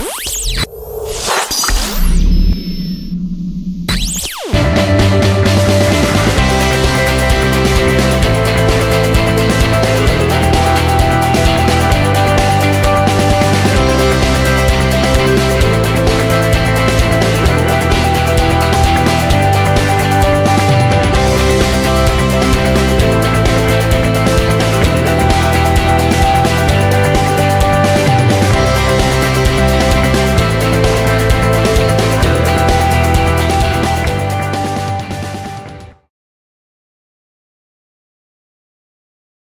Bye.